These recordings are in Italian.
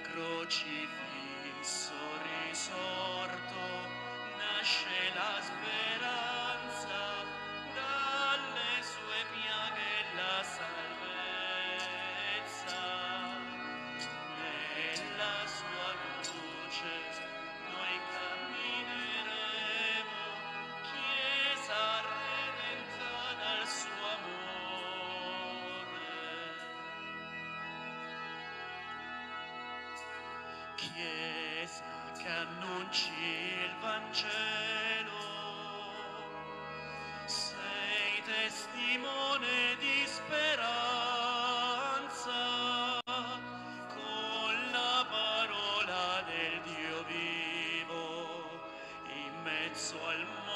dal Chiesa che annunci il Vangelo, sei testimone di speranza, con la parola del Dio vivo, in mezzo al mondo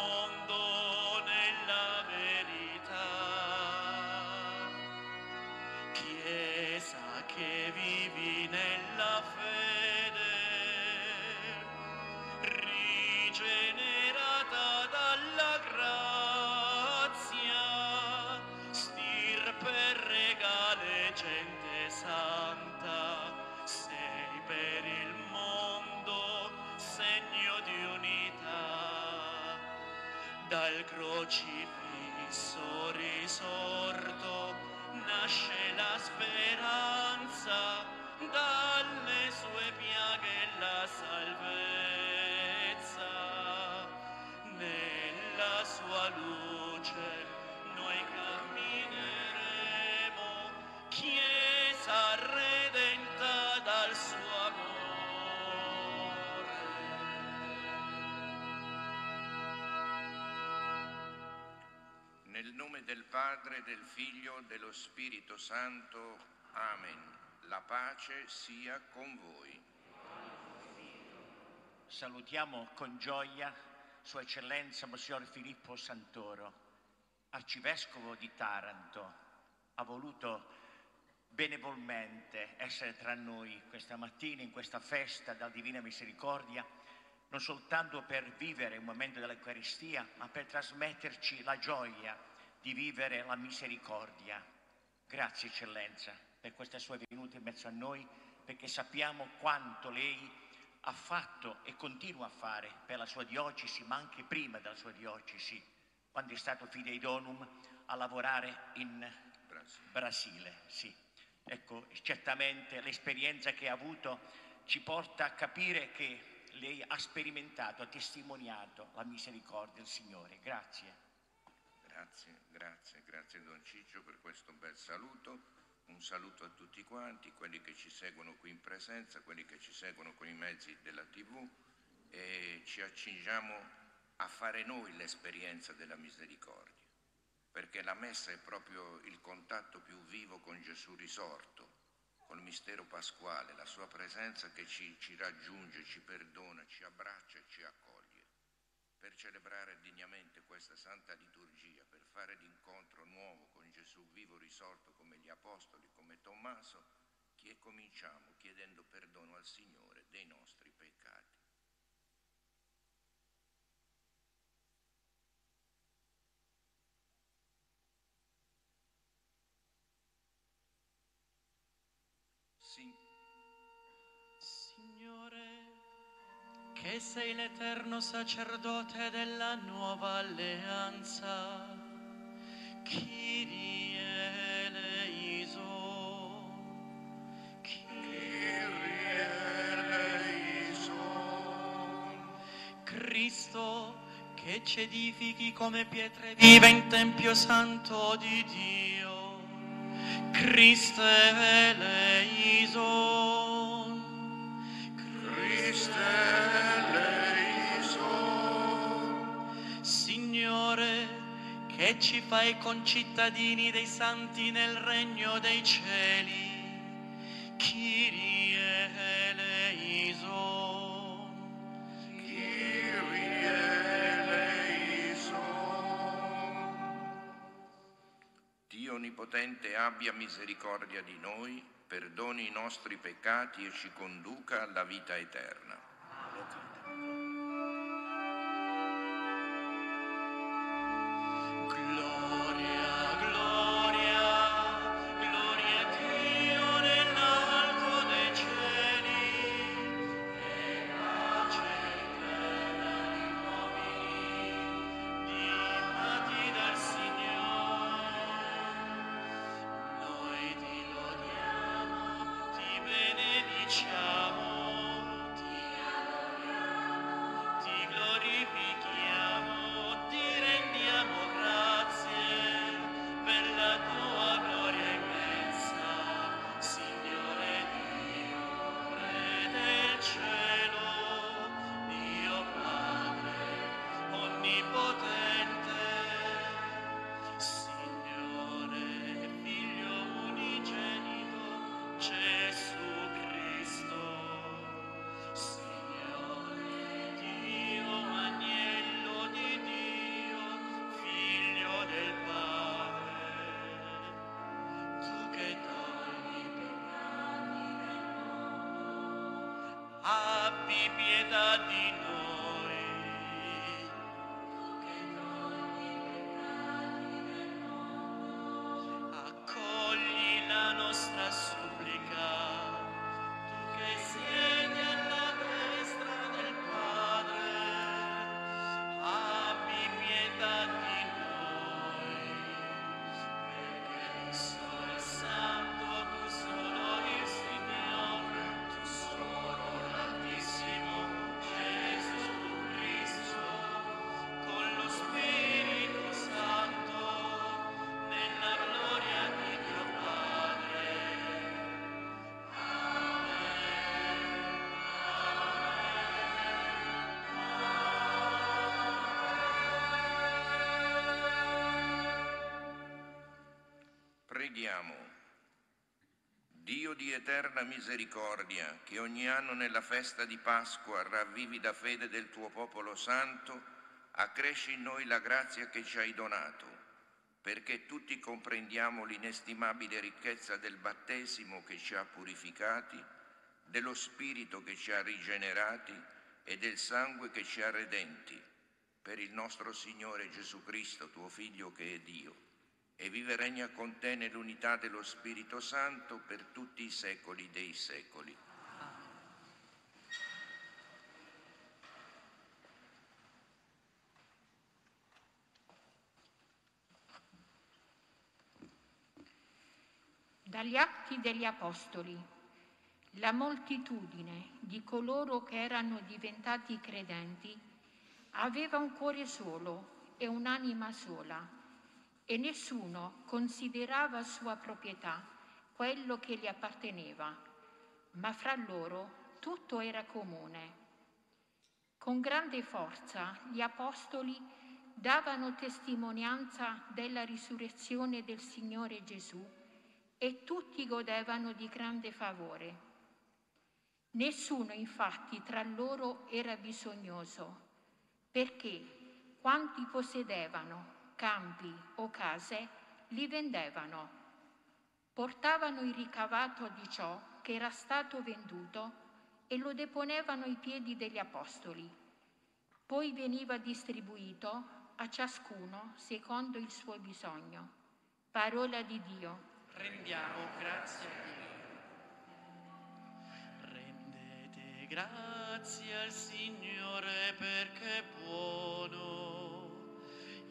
Nome del Padre, del Figlio, dello Spirito Santo. Amen. La pace sia con voi. Salutiamo con gioia Sua Eccellenza Monsignor Filippo Santoro, Arcivescovo di Taranto. Ha voluto benevolmente essere tra noi questa mattina in questa festa della Divina Misericordia, non soltanto per vivere un momento dell'Eucaristia, ma per trasmetterci la gioia di vivere la misericordia. Grazie Eccellenza per questa sua venuta in mezzo a noi, perché sappiamo quanto lei ha fatto e continua a fare per la sua diocesi, ma anche prima della sua diocesi, quando è stato fidei donum a lavorare in Brasile. Brasile. Sì. Ecco, certamente l'esperienza che ha avuto ci porta a capire che lei ha sperimentato, ha testimoniato la misericordia del Signore. Grazie. Grazie, grazie, grazie Don Ciccio per questo bel saluto. Un saluto a tutti quanti, quelli che ci seguono qui in presenza, quelli che ci seguono con i mezzi della TV e ci accingiamo a fare noi l'esperienza della misericordia, perché la messa è proprio il contatto più vivo con Gesù risorto, col mistero pasquale, la sua presenza che ci, ci raggiunge, ci perdona, ci abbraccia e ci accoglie per celebrare degnamente questa santa liturgia, per fare l'incontro nuovo con Gesù vivo risorto come gli apostoli, come Tommaso, che cominciamo chiedendo perdono al Signore dei nostri peccati. Che sei l'eterno sacerdote della nuova alleanza, Kyrie eleison, Kyrie eleison, Cristo, che ci edifichi come pietre vive in Tempio Santo di Dio, Cristo eleison, e ci fai concittadini dei santi nel regno dei cieli. Kyrie eleison. Kyrie eleison. Dio Onnipotente abbia misericordia di noi, perdoni i nostri peccati e ci conduca alla vita eterna. Preghiamo. Dio di eterna misericordia, che ogni anno nella festa di Pasqua ravvivi la fede del tuo popolo santo, accresci in noi la grazia che ci hai donato, perché tutti comprendiamo l'inestimabile ricchezza del battesimo che ci ha purificati, dello Spirito che ci ha rigenerati e del sangue che ci ha redenti, per il nostro Signore Gesù Cristo, tuo Figlio che è Dio e vive e regna con te nell'unità dello Spirito Santo per tutti i secoli dei secoli. Dagli atti degli Apostoli, la moltitudine di coloro che erano diventati credenti aveva un cuore solo e un'anima sola e nessuno considerava sua proprietà quello che gli apparteneva, ma fra loro tutto era comune. Con grande forza gli apostoli davano testimonianza della risurrezione del Signore Gesù e tutti godevano di grande favore. Nessuno infatti tra loro era bisognoso, perché quanti possedevano campi o case li vendevano, portavano il ricavato di ciò che era stato venduto e lo deponevano ai piedi degli apostoli. Poi veniva distribuito a ciascuno secondo il suo bisogno. Parola di Dio. Rendiamo grazie a Dio. Rendete grazie al Signore perché è buono,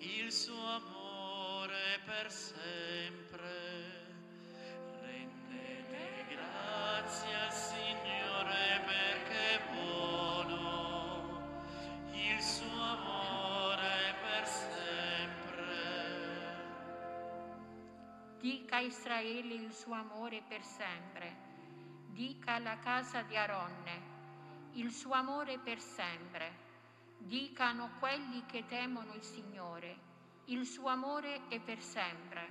il suo amore per sempre. Rendete grazie al Signore perché è buono, il suo amore per sempre. Dica a Israele il suo amore per sempre. Dica alla casa di Aronne il suo amore per sempre. Dicano quelli che temono il Signore, il suo amore è per sempre.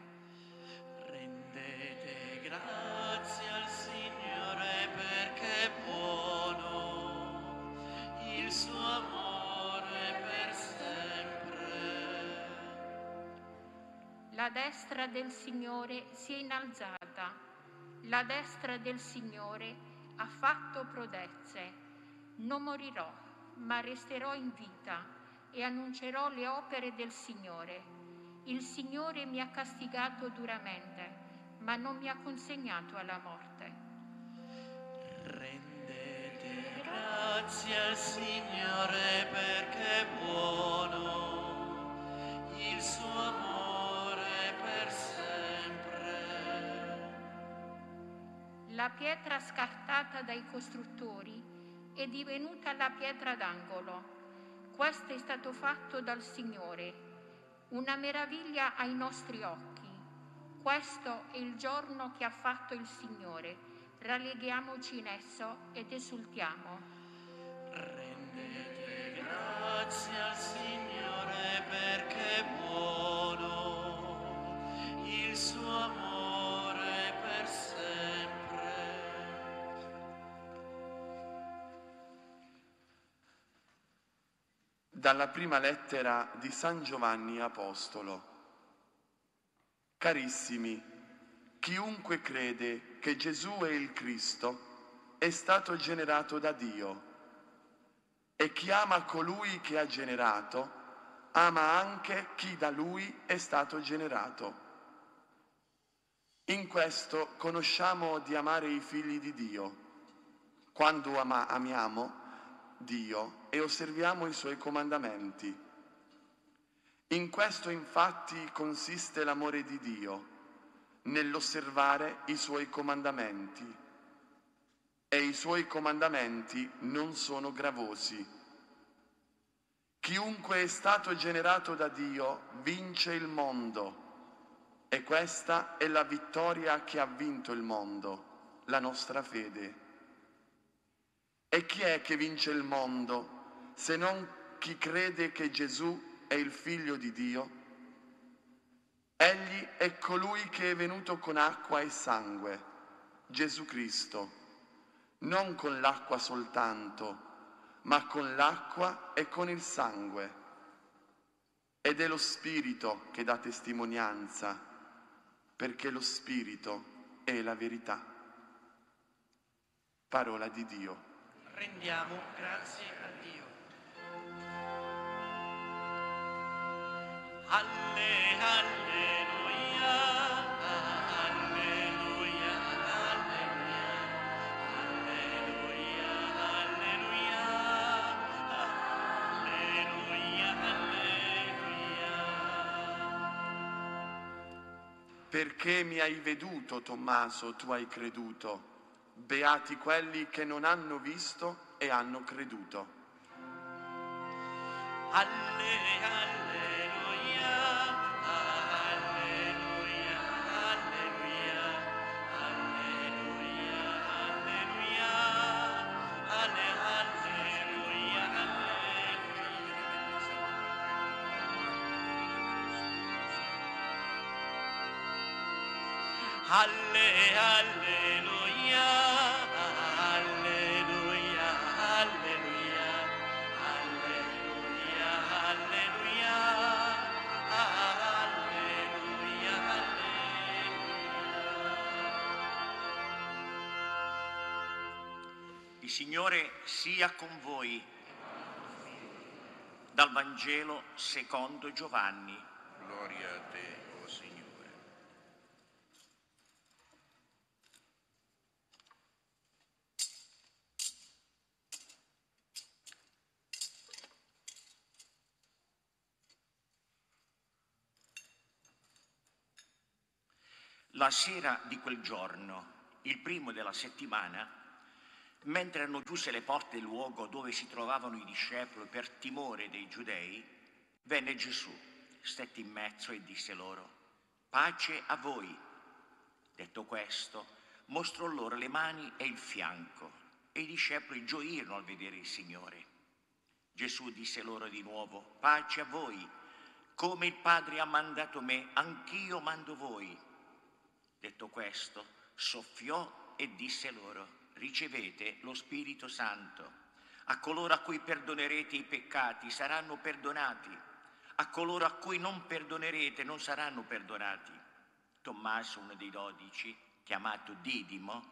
Rendete grazie al Signore perché è buono, il suo amore per sempre. La destra del Signore si è innalzata, la destra del Signore ha fatto prodezze. Non morirò, ma resterò in vita e annuncerò le opere del Signore. Il Signore mi ha castigato duramente, ma non mi ha consegnato alla morte. Rendete grazie al Signore perché è buono, il suo amore per sempre. La pietra scartata dai costruttori è divenuta la pietra d'angolo. Questo è stato fatto dal Signore, una meraviglia ai nostri occhi. Questo è il giorno che ha fatto il Signore. Ralleghiamoci in esso ed esultiamo. Rendete grazie al Signore perché buono, Dalla prima lettera di San Giovanni Apostolo. Carissimi, chiunque crede che Gesù è il Cristo è stato generato da Dio e chi ama colui che ha generato ama anche chi da lui è stato generato. In questo conosciamo di amare i figli di Dio, quando ama- amiamo Dio e osserviamo i suoi comandamenti. In questo infatti consiste l'amore di Dio, nell'osservare i suoi comandamenti. E i suoi comandamenti non sono gravosi. Chiunque è stato generato da Dio vince il mondo e questa è la vittoria che ha vinto il mondo, la nostra fede. E chi è che vince il mondo se non chi crede che Gesù è il figlio di Dio? Egli è colui che è venuto con acqua e sangue, Gesù Cristo, non con l'acqua soltanto, ma con l'acqua e con il sangue. Ed è lo Spirito che dà testimonianza, perché lo Spirito è la verità. Parola di Dio. Rendiamo grazie a Dio. Perché mi hai veduto, Tommaso, tu hai creduto. Beati quelli che non hanno visto e hanno creduto. Alle, alleluia, sia con voi. Dal Vangelo secondo Giovanni. Gloria a te, o Signore. La sera di quel giorno, il primo della settimana, mentre erano chiuse le porte del luogo dove si trovavano i discepoli per timore dei giudei, venne Gesù, stette in mezzo e disse loro, pace a voi. Detto questo, mostrò loro le mani e il fianco, e i discepoli gioirono al vedere il Signore. Gesù disse loro di nuovo, pace a voi, come il Padre ha mandato me, anch'io mando voi. Detto questo, soffiò e disse loro, ricevete lo Spirito Santo. A coloro a cui perdonerete i peccati saranno perdonati, A coloro a cui non perdonerete non saranno perdonati. Tommaso, uno dei dodici, chiamato Didimo,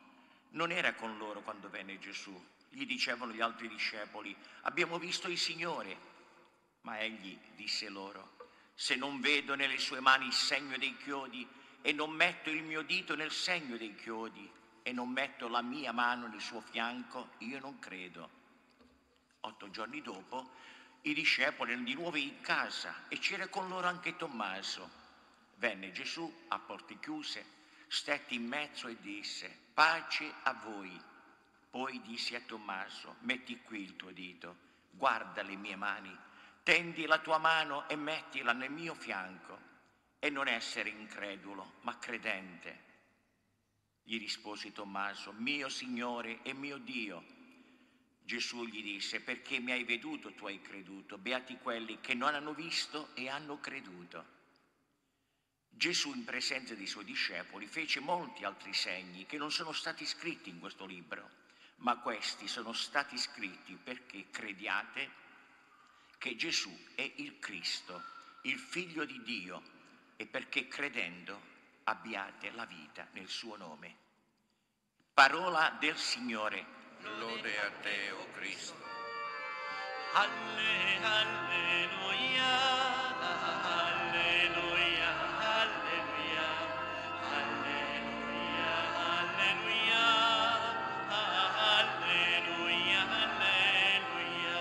non era con loro quando venne Gesù. Gli dicevano gli altri discepoli, abbiamo visto il Signore. Ma egli disse loro, se non vedo nelle sue mani il segno dei chiodi e non metto il mio dito nel segno dei chiodi e non metto la mia mano nel suo fianco, io non credo. Otto giorni dopo i discepoli erano di nuovo in casa e c'era con loro anche Tommaso. Venne Gesù a porte chiuse, stette in mezzo e disse, pace a voi. Poi disse a Tommaso, metti qui il tuo dito, guarda le mie mani, tendi la tua mano e mettila nel mio fianco e non essere incredulo, ma credente. Gli rispose Tommaso, mio Signore e mio Dio. Gesù gli disse, perché mi hai veduto tu hai creduto, beati quelli che non hanno visto e hanno creduto. Gesù in presenza dei suoi discepoli fece molti altri segni che non sono stati scritti in questo libro, ma questi sono stati scritti perché crediate che Gesù è il Cristo, il Figlio di Dio, e perché credendo abbiate la vita nel suo nome. Parola del Signore. Lode a te, o Cristo. Alle, alleluia, alleluia, alleluia, alleluia, alleluia, alleluia, alleluia.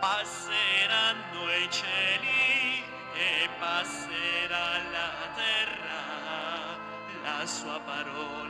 Passeranno i cieli e passerà la terra, la sua parola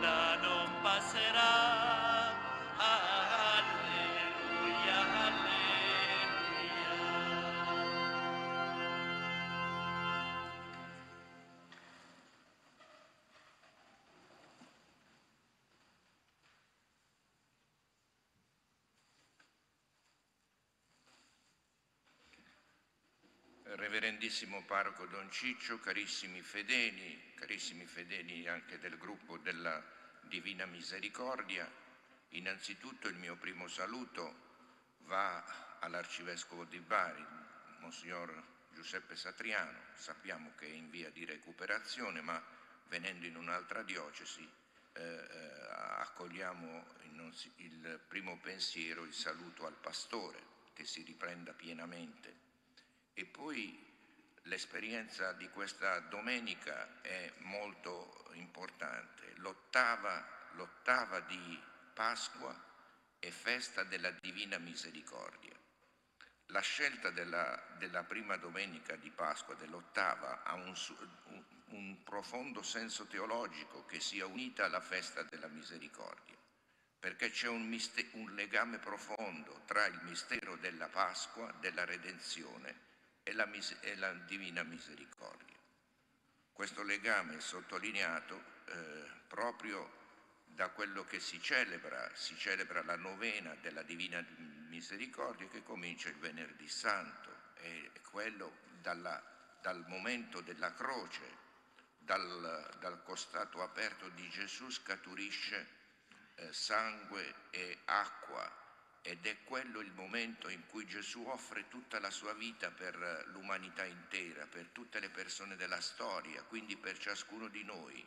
Reverendissimo Parroco Don Ciccio, carissimi fedeli, carissimi fedeli anche del gruppo della Divina Misericordia, innanzitutto il mio primo saluto va all'Arcivescovo di Bari, Monsignor Giuseppe Satriano. Sappiamo che è in via di recuperazione, ma venendo in un'altra diocesi eh, eh, accogliamo il primo pensiero, il saluto al pastore, che si riprenda pienamente. E poi l'esperienza di questa domenica è molto importante. L'ottava, l'ottava di Pasqua è festa della Divina Misericordia. La scelta della, della prima domenica di Pasqua, dell'ottava, ha un, un- un profondo senso teologico che sia unita alla festa della misericordia, perché c'è un, miste- un legame profondo tra il mistero della Pasqua, della redenzione e la, e la divina misericordia. Questo legame è sottolineato eh, proprio da quello che si celebra, si celebra la novena della Divina Misericordia che comincia il venerdì santo, è quello dalla- dal momento della croce, dal, dal costato aperto di Gesù scaturisce eh, sangue e acqua ed è quello il momento in cui Gesù offre tutta la sua vita per eh, l'umanità intera, per tutte le persone della storia, quindi per ciascuno di noi.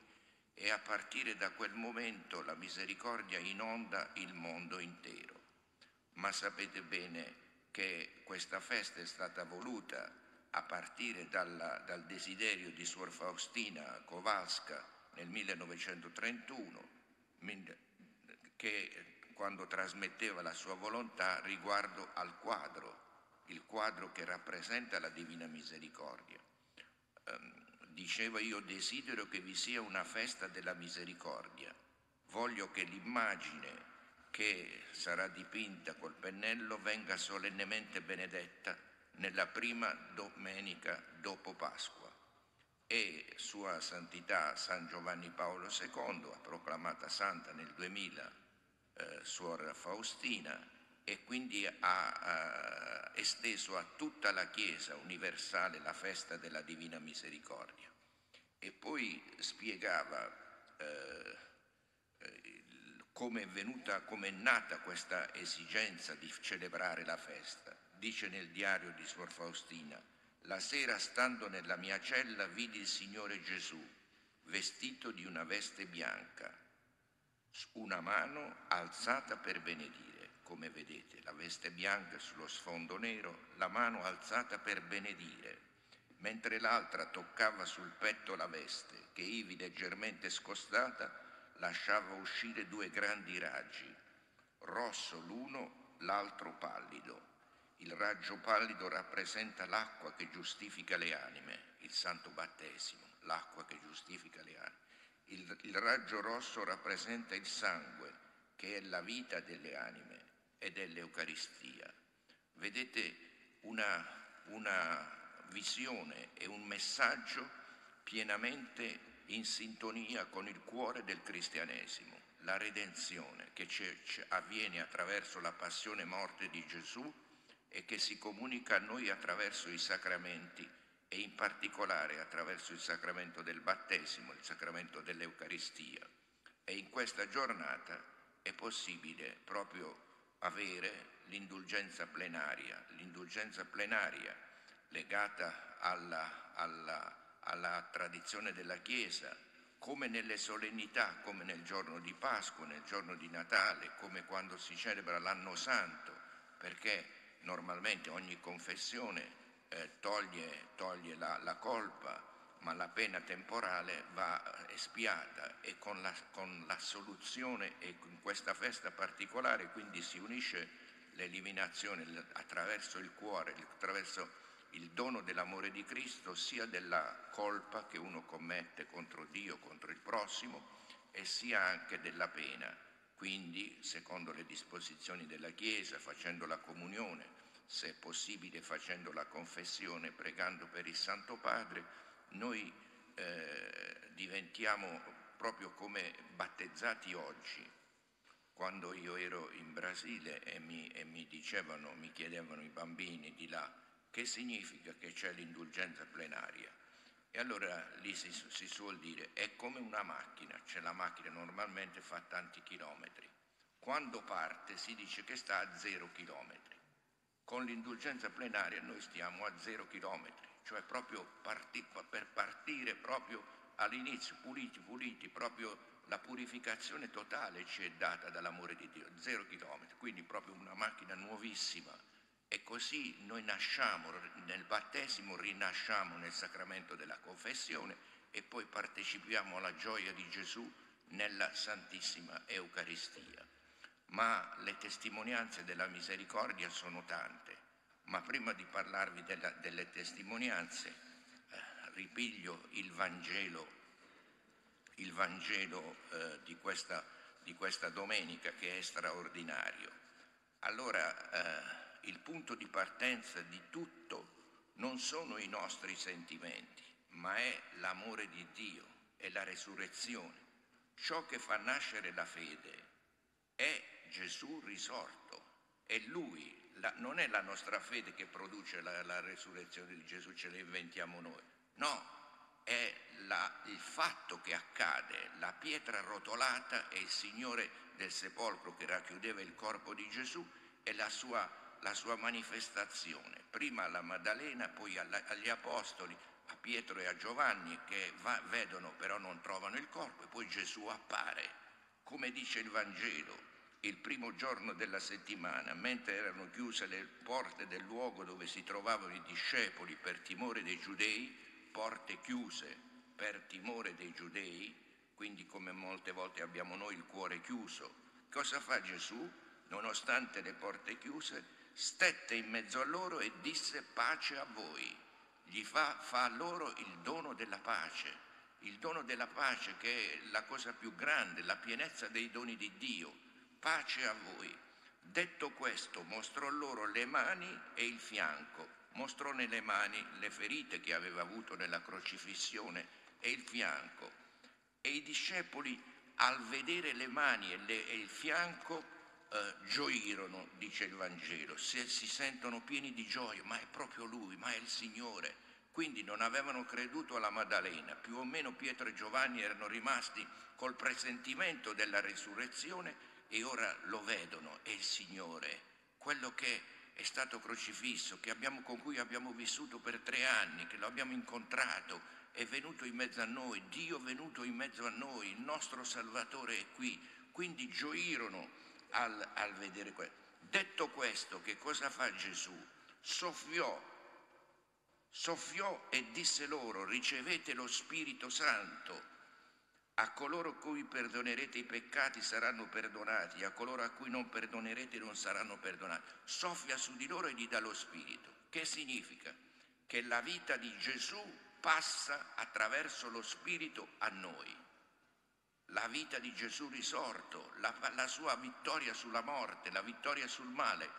E a partire da quel momento la misericordia inonda il mondo intero. Ma sapete bene che questa festa è stata voluta a partire dalla- dal desiderio di Suor Faustina Kowalska nel 1931, min- che quando trasmetteva la sua volontà riguardo al quadro, il quadro che rappresenta la Divina Misericordia. Ehm, diceva io desidero che vi sia una festa della misericordia, voglio che l'immagine che sarà dipinta col pennello venga solennemente benedetta nella prima domenica dopo Pasqua e Sua Santità San Giovanni Paolo II proclamata santa nel 2000 eh, Suor Faustina e quindi ha eh, esteso a tutta la Chiesa universale la festa della Divina Misericordia. E poi spiegava eh, eh, come è venuta, come è nata questa esigenza di celebrare la festa. Dice nel diario di Suor Faustina, La sera, stando nella mia cella, vidi il Signore Gesù, vestito di una veste bianca, una mano alzata per benedire, come vedete, la veste bianca sullo sfondo nero, la mano alzata per benedire, mentre l'altra toccava sul petto la veste, che ivi leggermente scostata lasciava uscire due grandi raggi, rosso l'uno, l'altro pallido. Il raggio pallido rappresenta l'acqua che giustifica le anime, il santo battesimo, l'acqua che giustifica le anime. Il, il raggio rosso rappresenta il sangue, che è la vita delle anime ed è l'Eucaristia. Vedete una, una visione e un messaggio pienamente in sintonia con il cuore del cristianesimo, la redenzione che avviene attraverso la passione e morte di Gesù e che si comunica a noi attraverso i sacramenti e in particolare attraverso il sacramento del battesimo, il sacramento dell'Eucaristia. E in questa giornata è possibile proprio avere l'indulgenza plenaria, l'indulgenza plenaria legata alla, alla alla tradizione della Chiesa, come nelle solennità, come nel giorno di Pasqua, nel giorno di Natale, come quando si celebra l'anno santo, perché normalmente ogni confessione eh, toglie, toglie la, la, colpa, ma la pena temporale va espiata e con la, con la soluzione e in questa festa particolare quindi si unisce l'eliminazione attraverso il cuore, attraverso il dono dell'amore di Cristo, sia della colpa che uno commette contro Dio, contro il prossimo, e sia anche della pena. Quindi, secondo le disposizioni della Chiesa, facendo la comunione, se è possibile facendo la confessione, pregando per il Santo Padre, noi eh, diventiamo proprio come battezzati oggi. Quando io ero in Brasile e mi, e mi dicevano, mi chiedevano i bambini di là, che significa che c'è l'indulgenza plenaria? E allora lì si, si, suol dire, è come una macchina, cioè la macchina normalmente fa tanti chilometri. Quando parte si dice che sta a zero chilometri. Con l'indulgenza plenaria noi stiamo a zero chilometri, cioè proprio parti, per partire proprio all'inizio, puliti, puliti, proprio la purificazione totale ci è data dall'amore di Dio, zero chilometri, quindi proprio una macchina nuovissima e così noi nasciamo nel battesimo, rinasciamo nel sacramento della confessione e poi partecipiamo alla gioia di Gesù nella Santissima Eucaristia. Ma le testimonianze della misericordia sono tante, ma prima di parlarvi della, delle testimonianze eh, ripiglio il Vangelo, il Vangelo eh, di, questa, di, questa, domenica che è straordinario. Allora, eh, il punto di partenza di tutto non sono i nostri sentimenti, ma è l'amore di Dio, è la resurrezione. Ciò che fa nascere la fede è Gesù risorto, è Lui, la, non è la nostra fede che produce la, la, resurrezione di Gesù, ce la inventiamo noi, no, è la, il fatto che accade, la pietra rotolata è il Signore del sepolcro che racchiudeva il corpo di Gesù e la sua la sua manifestazione, prima alla Maddalena, poi alla, agli Apostoli, a Pietro e a Giovanni che va, vedono però non trovano il corpo e poi Gesù appare. Come dice il Vangelo, il primo giorno della settimana, mentre erano chiuse le porte del luogo dove si trovavano i discepoli per timore dei giudei, porte chiuse per timore dei giudei, quindi come molte volte abbiamo noi il cuore chiuso, cosa fa Gesù? Nonostante le porte chiuse, stette in mezzo a loro e disse pace a voi. Gli fa, fa loro il dono della pace, il dono della pace che è la cosa più grande, la pienezza dei doni di Dio. Pace a voi. Detto questo, mostrò loro le mani e il fianco, mostrò nelle mani le ferite che aveva avuto nella crocifissione e il fianco. E i discepoli, al vedere le mani e, le, e il fianco, eh, gioirono, dice il Vangelo, si, si sentono pieni di gioia, ma è proprio Lui, ma è il Signore. Quindi non avevano creduto alla Maddalena, più o meno Pietro e Giovanni erano rimasti col presentimento della risurrezione e ora lo vedono, è il Signore, quello che è stato crocifisso, abbiamo, con cui abbiamo vissuto per tre anni, che lo abbiamo incontrato, è venuto in mezzo a noi, Dio è venuto in mezzo a noi, il nostro Salvatore è qui. Quindi gioirono al, al vedere questo. Detto questo, che cosa fa Gesù? Soffiò, soffiò e disse loro, ricevete lo Spirito Santo. A coloro cui perdonerete i peccati saranno perdonati, a coloro a cui non perdonerete non saranno perdonati. Soffia su di loro e gli dà lo Spirito. Che significa? Che la vita di Gesù passa attraverso lo Spirito a noi. La vita di Gesù risorto, la, la sua vittoria sulla morte, la vittoria sul male,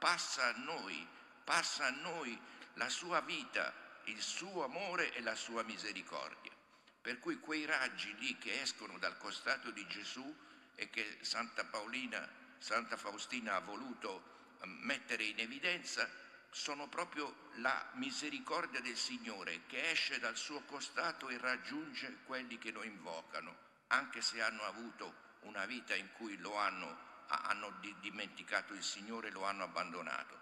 passa a noi, passa a noi la sua vita, il suo amore e la sua misericordia. Per cui quei raggi lì che escono dal costato di Gesù e che Santa Paolina, Santa Faustina ha voluto ehm, mettere in evidenza, sono proprio la misericordia del Signore che esce dal suo costato e raggiunge quelli che lo invocano, anche se hanno avuto una vita in cui lo hanno, hanno dimenticato il Signore lo hanno abbandonato.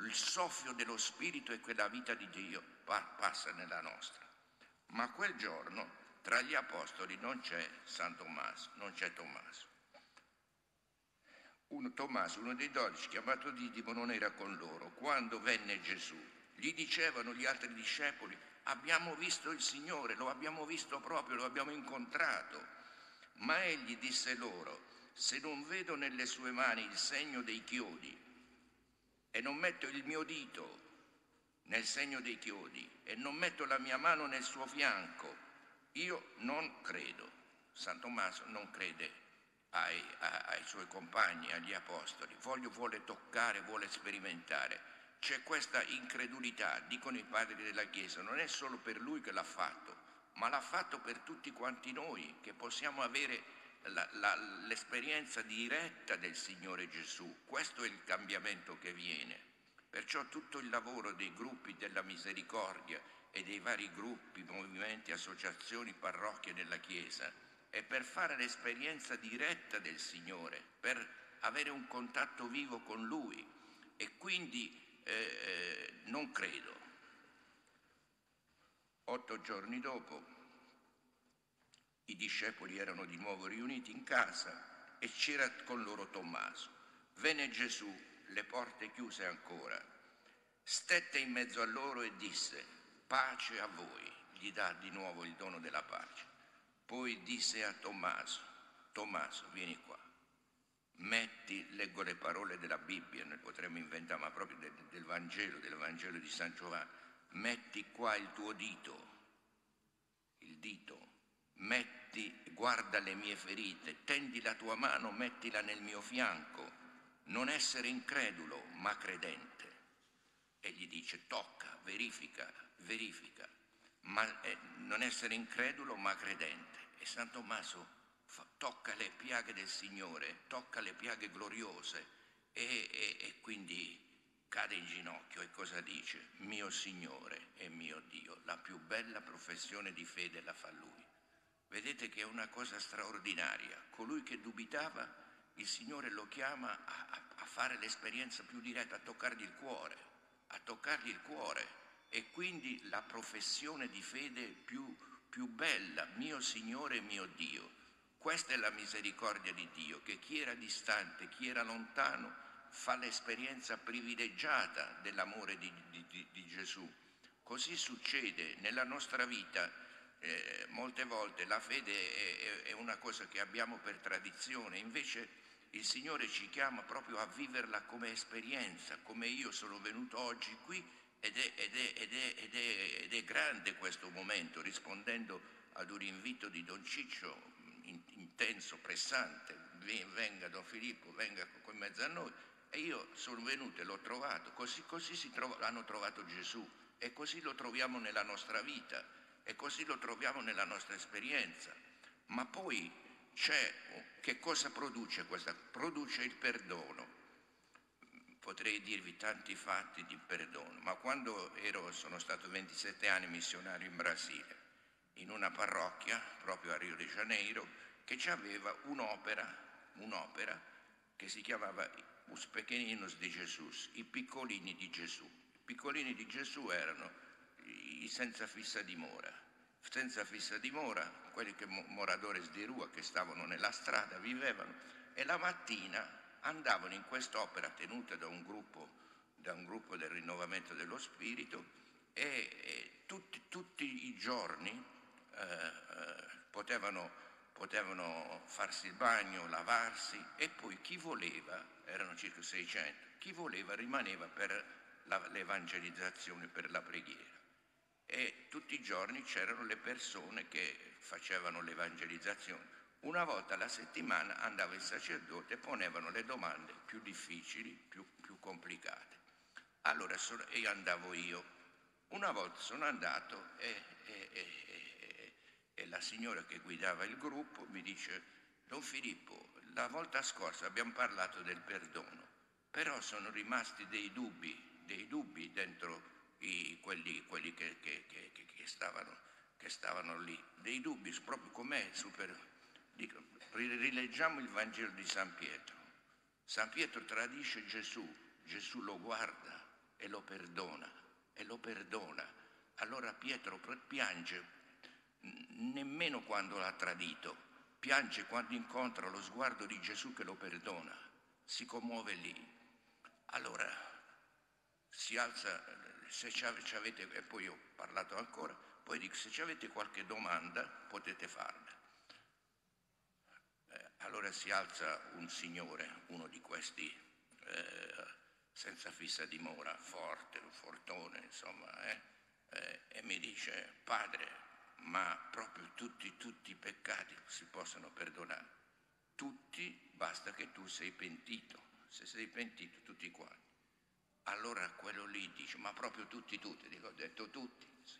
Il soffio dello Spirito e quella vita di Dio passa nella nostra. Ma quel giorno tra gli apostoli non c'è San Tommaso, non c'è Tommaso. Uno, Tommaso, uno dei dodici, chiamato Didimo, non era con loro. Quando venne Gesù, gli dicevano gli altri discepoli, abbiamo visto il Signore, lo abbiamo visto proprio, lo abbiamo incontrato. Ma egli disse loro, se non vedo nelle sue mani il segno dei chiodi e non metto il mio dito nel segno dei chiodi e non metto la mia mano nel suo fianco io non credo, San Tommaso non crede ai, ai suoi compagni, agli apostoli, Voglio, vuole toccare, vuole sperimentare. C'è questa incredulità, dicono i padri della Chiesa, non è solo per lui che l'ha fatto, ma l'ha fatto per tutti quanti noi, che possiamo avere la, la, l'esperienza diretta del Signore Gesù. Questo è il cambiamento che viene. Perciò tutto il lavoro dei gruppi della misericordia, e dei vari gruppi, movimenti, associazioni, parrocchie della Chiesa, è per fare l'esperienza diretta del Signore, per avere un contatto vivo con Lui e quindi eh, eh, non credo. Otto giorni dopo i discepoli erano di nuovo riuniti in casa e c'era con loro Tommaso. Venne Gesù, le porte chiuse ancora, stette in mezzo a loro e disse, pace a voi, gli dà di nuovo il dono della pace. Poi disse a Tommaso, Tommaso, vieni qua, metti, leggo le parole della Bibbia, ne potremmo inventare, ma proprio del, del Vangelo, del Vangelo di San Giovanni, metti qua il tuo dito, il dito, metti, guarda le mie ferite, tendi la tua mano, mettila nel mio fianco, non essere incredulo, ma credente. E gli dice, tocca, verifica, verifica, ma eh, non essere incredulo ma credente. E San Tommaso fa, tocca le piaghe del Signore, tocca le piaghe gloriose e, e, e quindi cade in ginocchio e cosa dice? Mio Signore e mio Dio, la più bella professione di fede la fa Lui. Vedete che è una cosa straordinaria. Colui che dubitava, il Signore lo chiama a, a, a fare l'esperienza più diretta, a toccargli il cuore, a toccargli il cuore e quindi la professione di fede più, più bella, mio Signore e mio Dio. Questa è la misericordia di Dio, che chi era distante, chi era lontano, fa l'esperienza privilegiata dell'amore di, di, di Gesù. Così succede nella nostra vita. Eh, molte volte la fede è, è una cosa che abbiamo per tradizione, invece il Signore ci chiama proprio a viverla come esperienza, come io sono venuto oggi qui ed è, ed, è, ed, è, ed, è, grande questo momento, rispondendo ad un invito di Don Ciccio intenso, pressante, venga Don Filippo, venga in mezzo a noi. E io sono venuto e l'ho trovato, così, così trova, hanno trovato Gesù e così lo troviamo nella nostra vita e così lo troviamo nella nostra esperienza. Ma poi c'è, che cosa produce questa? Produce il perdono potrei dirvi tanti fatti di perdono, ma quando ero, sono stato 27 anni missionario in Brasile, in una parrocchia proprio a Rio de Janeiro, che aveva un'opera, un'opera che si chiamava us pequeninos di Gesù, i piccolini di Gesù. I piccolini di Gesù erano i senza fissa dimora, senza fissa dimora, quelli che moradores di rua che stavano nella strada, vivevano e la mattina andavano in quest'opera tenuta da un gruppo, da un gruppo del rinnovamento dello spirito e, e tutti, tutti, i giorni eh, eh, potevano, potevano farsi il bagno, lavarsi e poi chi voleva, erano circa 600, chi voleva rimaneva per la, l'evangelizzazione, per la preghiera e tutti i giorni c'erano le persone che facevano l'evangelizzazione. Una volta alla settimana andava il sacerdote e ponevano le domande più difficili, più, più complicate. Allora sono, e andavo io. Una volta sono andato e, e, e, e la signora che guidava il gruppo mi dice, Don Filippo, la volta scorsa abbiamo parlato del perdono, però sono rimasti dei dubbi, dei dubbi dentro i, quelli, quelli che, che, che, che, stavano, che stavano lì, dei dubbi proprio com'è, super, dico, rileggiamo il Vangelo di San Pietro. San Pietro tradisce Gesù, Gesù lo guarda e lo perdona, e lo perdona. Allora Pietro piange nemmeno quando l'ha tradito, piange quando incontra lo sguardo di Gesù che lo perdona, si commuove lì. Allora si alza se ci avete, e poi ho parlato ancora, poi dico se ci avete qualche domanda potete farla. Eh, allora si alza un signore, uno di questi eh, senza fissa dimora, forte, un fortone, insomma, eh, eh, e mi dice, padre, ma proprio tutti, tutti i peccati si possono perdonare. Tutti, basta che tu sei pentito. Se sei pentito, tutti quanti. Allora quello lì dice, ma proprio tutti, tutti, dico, ho detto tutti, sì.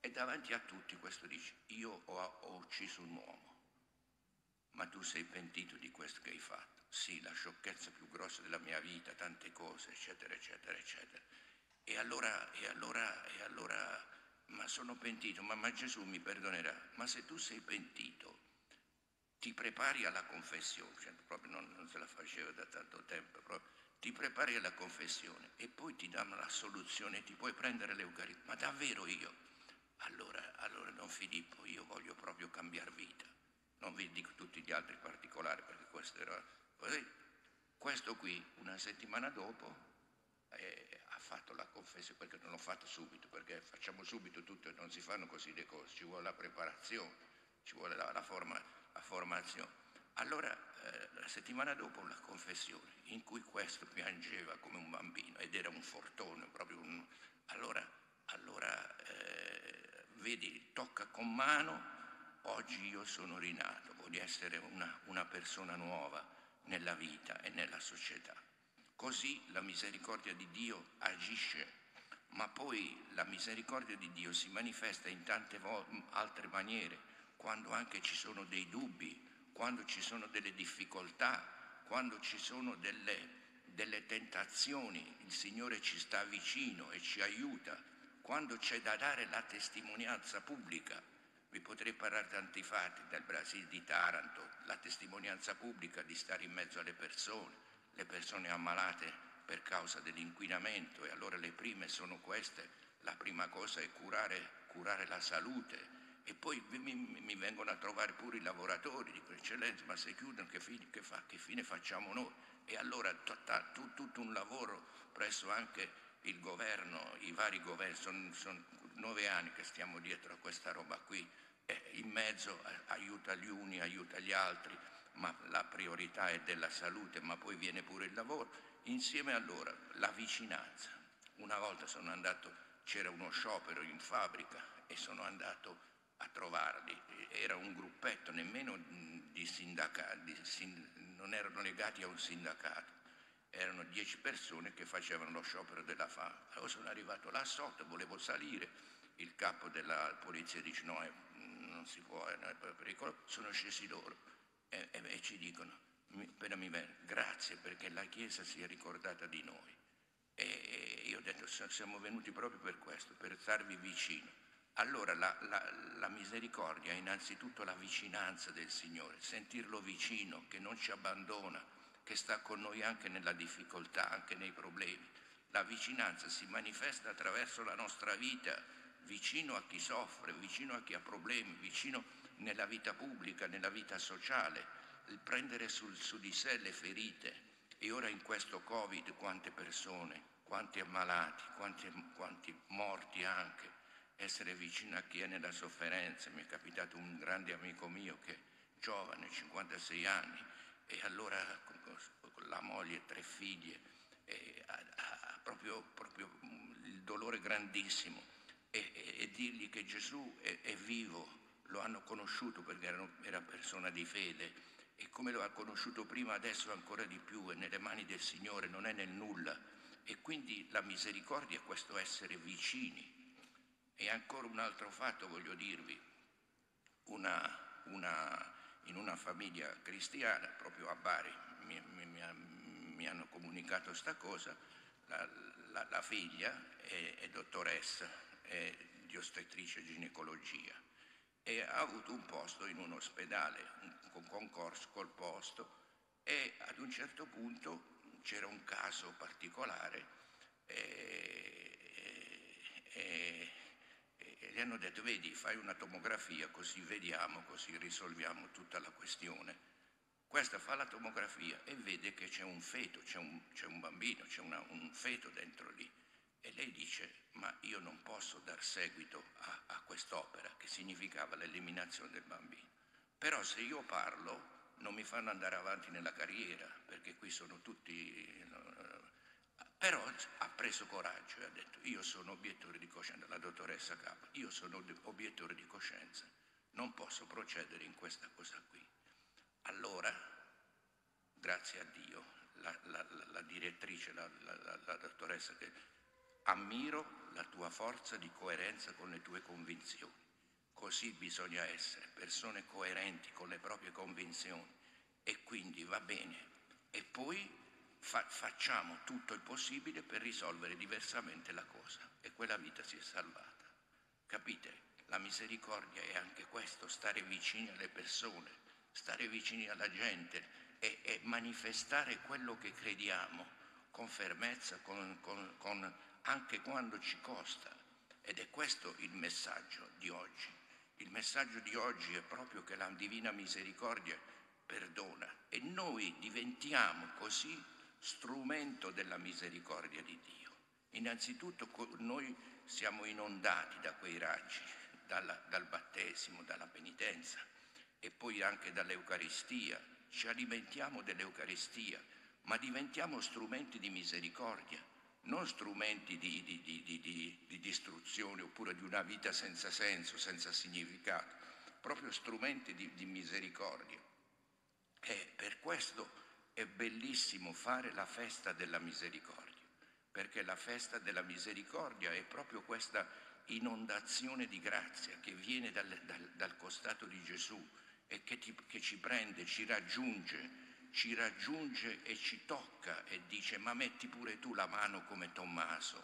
E davanti a tutti questo dice, io ho, ho ucciso un uomo, ma tu sei pentito di questo che hai fatto. Sì, la sciocchezza più grossa della mia vita, tante cose, eccetera, eccetera, eccetera. E allora, e allora, e allora, ma sono pentito, ma, ma Gesù mi perdonerà. Ma se tu sei pentito, ti prepari alla confessione, cioè, proprio non, non se la faceva da tanto tempo, proprio ti prepari alla confessione e poi ti danno la soluzione, ti puoi prendere l'Eucaristia. Ma davvero io? Allora, allora, Don Filippo, io voglio proprio cambiare vita. Non vi dico tutti gli altri particolari perché questo era... Questo qui, una settimana dopo, eh, ha fatto la confessione, perché non l'ho fatto subito, perché facciamo subito tutto e non si fanno così le cose, ci vuole la preparazione, ci vuole la, la, forma, la formazione. Allora, eh, la settimana dopo la confessione, in cui questo piangeva come un bambino ed era un fortone, proprio un... Allora, allora eh, vedi, tocca con mano, oggi io sono rinato, voglio essere una, una persona nuova nella vita e nella società. Così la misericordia di Dio agisce, ma poi la misericordia di Dio si manifesta in tante altre maniere, quando anche ci sono dei dubbi, quando ci sono delle difficoltà, quando ci sono delle, delle tentazioni, il Signore ci sta vicino e ci aiuta, quando c'è da dare la testimonianza pubblica. Vi potrei parlare tanti fatti del Brasile, di Taranto, la testimonianza pubblica di stare in mezzo alle persone, le persone ammalate per causa dell'inquinamento e allora le prime sono queste. La prima cosa è curare, curare la salute, e poi mi, mi, vengono a trovare pure i lavoratori, dico eccellenza, ma se chiudono che fine, che fa, che fine facciamo noi? E allora tutto, un lavoro presso anche il governo, i vari governi, sono, sono nove anni che stiamo dietro a questa roba qui, e in mezzo aiuta gli uni, aiuta gli altri, ma la priorità è della salute, ma poi viene pure il lavoro. Insieme allora la vicinanza. Una volta sono andato, c'era uno sciopero in fabbrica e sono andato a trovarli, era un gruppetto nemmeno di sindacati, non erano legati a un sindacato, erano dieci persone che facevano lo sciopero della fame. Allora sono arrivato là sotto, volevo salire, il capo della polizia dice no, non si può, è pericoloso, sono scesi loro e, e, e ci dicono, appena mi grazie perché la Chiesa si è ricordata di noi. E io ho detto siamo venuti proprio per questo, per starvi vicino. Allora la, la, la, misericordia è innanzitutto la vicinanza del Signore, sentirlo vicino, che non ci abbandona che sta con noi anche nella difficoltà, anche nei problemi. La vicinanza si manifesta attraverso la nostra vita, vicino a chi soffre, vicino a chi ha problemi, vicino nella vita pubblica, nella vita sociale, il prendere sul, su di sé le ferite. E ora in questo Covid quante persone, quanti ammalati, quanti, quanti morti anche, essere vicino a chi è nella sofferenza. Mi è capitato un grande amico mio che giovane, 56 anni, e allora con la moglie e tre figlie, ha, proprio, proprio, il dolore grandissimo e, e, e dirgli che Gesù è, è, vivo, lo hanno conosciuto perché era, era persona di fede e come lo ha conosciuto prima adesso ancora di più è nelle mani del Signore, non è nel nulla e quindi la misericordia è questo essere vicini. E ancora un altro fatto voglio dirvi, una, una, in una famiglia cristiana, proprio a Bari, mi, mi, mi, hanno comunicato questa cosa, la, la, la figlia è, è, dottoressa, è di ostetrice e ginecologia e ha avuto un posto in un ospedale, un concorso col posto e ad un certo punto c'era un caso particolare e, e, e, gli hanno detto vedi fai una tomografia così vediamo, così risolviamo tutta la questione. Questa fa la tomografia e vede che c'è un feto, c'è un, c'è un bambino, c'è una, un feto dentro lì. E lei dice, ma io non posso dar seguito a, a quest'opera, che significava l'eliminazione del bambino. Però se io parlo non mi fanno andare avanti nella carriera, perché qui sono tutti... Però ha preso coraggio e ha detto, io sono obiettore di coscienza, la dottoressa Capa, io sono obiettore di coscienza, non posso procedere in questa cosa qui. Allora, grazie a Dio, la, la, la direttrice, la, la dottoressa, che ammiro la tua forza di coerenza con le tue convinzioni. Così bisogna essere, persone coerenti con le proprie convinzioni e quindi va bene. E poi fa- facciamo tutto il possibile per risolvere diversamente la cosa e quella vita si è salvata. Capite? La misericordia è anche questo, stare vicini alle persone, stare vicini alla gente e, e manifestare quello che crediamo con fermezza, con, con, con anche quando ci costa. Ed è questo il messaggio di oggi. Il messaggio di oggi è proprio che la divina misericordia perdona e noi diventiamo così strumento della misericordia di Dio. Innanzitutto noi siamo inondati da quei raggi, dalla, dal battesimo, dalla penitenza e poi anche dall'Eucaristia. Ci alimentiamo dell'Eucaristia, ma diventiamo strumenti di misericordia non strumenti di, di, di, di, distruzione oppure di una vita senza senso, senza significato, proprio strumenti di, misericordia. E per questo è bellissimo fare la festa della misericordia, perché la festa della misericordia è proprio questa inondazione di grazia che viene dal, dal, dal costato di Gesù e che, ti, che ci prende, ci raggiunge ci raggiunge e ci tocca e dice ma metti pure tu la mano come Tommaso,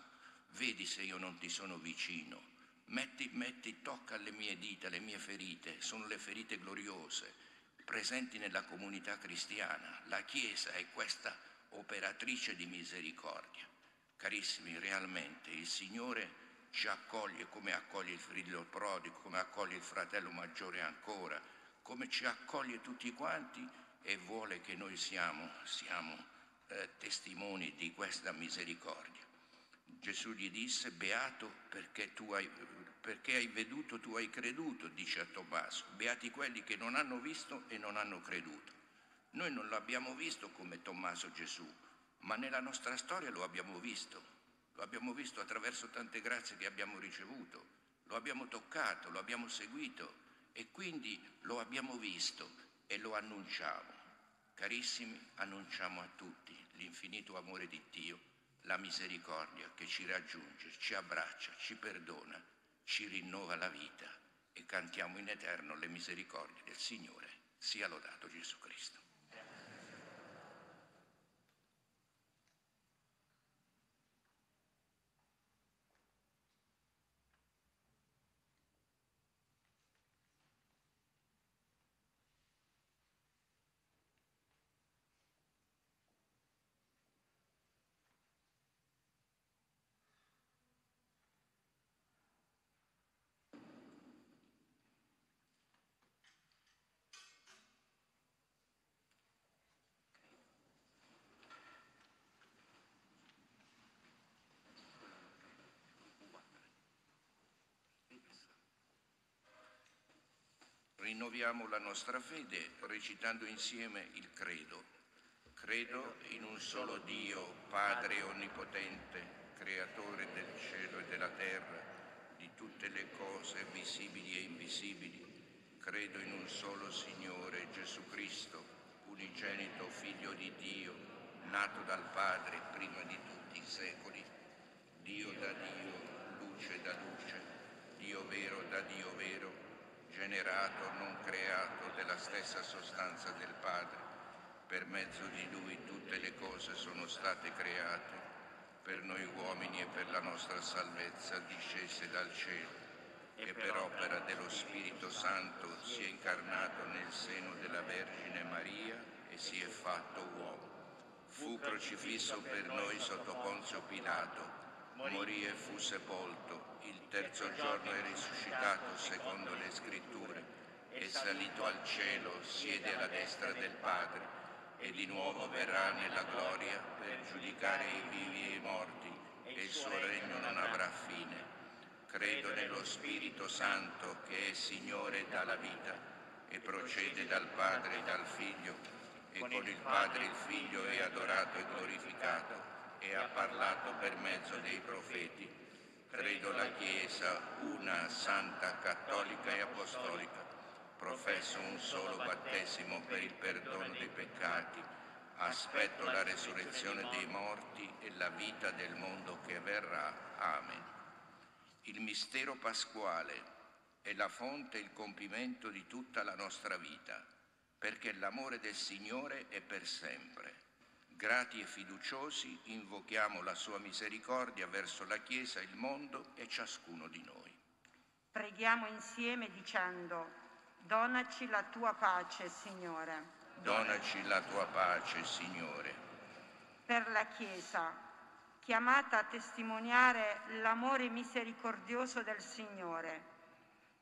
vedi se io non ti sono vicino, metti, metti, tocca le mie dita, le mie ferite, sono le ferite gloriose, presenti nella comunità cristiana. La Chiesa è questa operatrice di misericordia. Carissimi, realmente il Signore ci accoglie come accoglie il figlio prodigo, come accoglie il fratello maggiore ancora, come ci accoglie tutti quanti e vuole che noi siamo, siamo eh, testimoni di questa misericordia. Gesù gli disse, beato perché, tu hai, perché hai veduto, tu hai creduto, dice a Tommaso, beati quelli che non hanno visto e non hanno creduto. Noi non l'abbiamo visto come Tommaso Gesù, ma nella nostra storia lo abbiamo visto, lo abbiamo visto attraverso tante grazie che abbiamo ricevuto, lo abbiamo toccato, lo abbiamo seguito e quindi lo abbiamo visto e lo annunciamo. Carissimi, annunciamo a tutti l'infinito amore di Dio, la misericordia che ci raggiunge, ci abbraccia, ci perdona, ci rinnova la vita e cantiamo in eterno le misericordie del Signore. Sia lodato Gesù Cristo. Rinnoviamo la nostra fede recitando insieme il credo. Credo in un solo Dio, Padre Onnipotente, Creatore del cielo e della terra, di tutte le cose visibili e invisibili. Credo in un solo Signore, Gesù Cristo, unigenito Figlio di Dio, nato dal Padre prima di tutti i secoli, Dio da Dio, luce da luce, Dio vero da Dio vero, generato, non creato, della stessa sostanza del Padre. Per mezzo di Lui tutte le cose sono state create, per noi uomini e per la nostra salvezza discese dal cielo e per opera dello Spirito Santo si è incarnato nel seno della Vergine Maria e si è fatto uomo. Fu crocifisso per noi sotto Ponzio Pilato, morì e fu sepolto, il terzo giorno è risuscitato secondo le scritture, è salito al cielo, siede alla destra del Padre e di nuovo verrà nella gloria per giudicare i vivi e i morti e il suo regno non avrà fine. Credo nello Spirito Santo che è Signore dalla vita e procede dal Padre e dal Figlio e con il Padre il Figlio è adorato e glorificato e ha parlato per mezzo dei profeti. Credo la Chiesa, una, santa, cattolica e apostolica. Professo un solo battesimo per il perdono dei peccati. Aspetto la resurrezione dei morti e la vita del mondo che verrà. Amen. Il mistero pasquale è la fonte e il compimento di tutta la nostra vita, perché l'amore del Signore è per sempre. Grati e fiduciosi invochiamo la sua misericordia verso la Chiesa, il mondo e ciascuno di noi. Preghiamo insieme dicendo, donaci la tua pace, Signore. Donaci la tua pace, Signore. Per la Chiesa, chiamata a testimoniare l'amore misericordioso del Signore,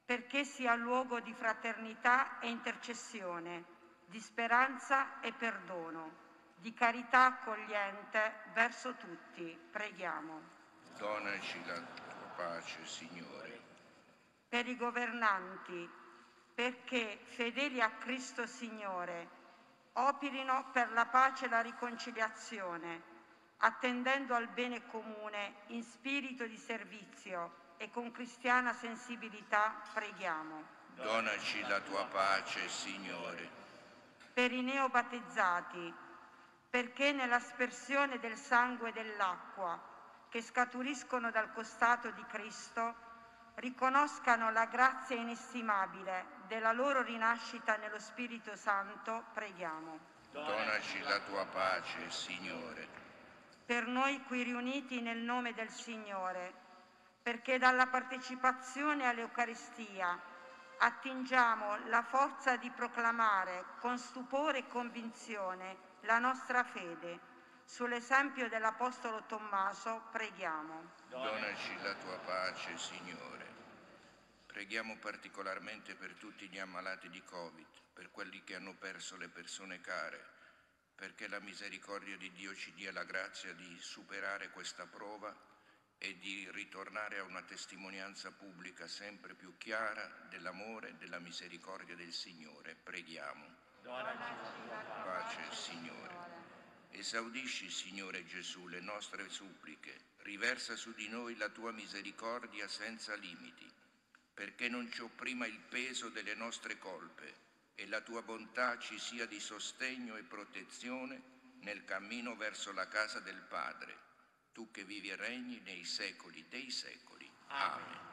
perché sia luogo di fraternità e intercessione, di speranza e perdono, di carità accogliente verso tutti. Preghiamo. Donaci la tua pace, Signore. Per i governanti, perché fedeli a Cristo Signore, operino per la pace e la riconciliazione, attendendo al bene comune in spirito di servizio e con cristiana sensibilità preghiamo. Donaci la tua pace, Signore. Per i neobattezzati, perché nell'aspersione del sangue e dell'acqua che scaturiscono dal costato di Cristo riconoscano la grazia inestimabile della loro rinascita nello Spirito Santo, preghiamo. Donaci la tua pace, Signore. Per noi qui riuniti nel nome del Signore, perché dalla partecipazione all'Eucaristia attingiamo la forza di proclamare con stupore e convinzione la nostra fede. Sull'esempio dell'Apostolo Tommaso preghiamo. Donaci la tua pace, Signore. Preghiamo particolarmente per tutti gli ammalati di Covid, per quelli che hanno perso le persone care, perché la misericordia di Dio ci dia la grazia di superare questa prova e di ritornare a una testimonianza pubblica sempre più chiara dell'amore e della misericordia del Signore. Preghiamo. Pace, Signore. Esaudisci, Signore Gesù, le nostre suppliche, riversa su di noi la tua misericordia senza limiti, perché non ci opprima il peso delle nostre colpe e la tua bontà ci sia di sostegno e protezione nel cammino verso la casa del Padre, tu che vivi e regni nei secoli dei secoli. Amen.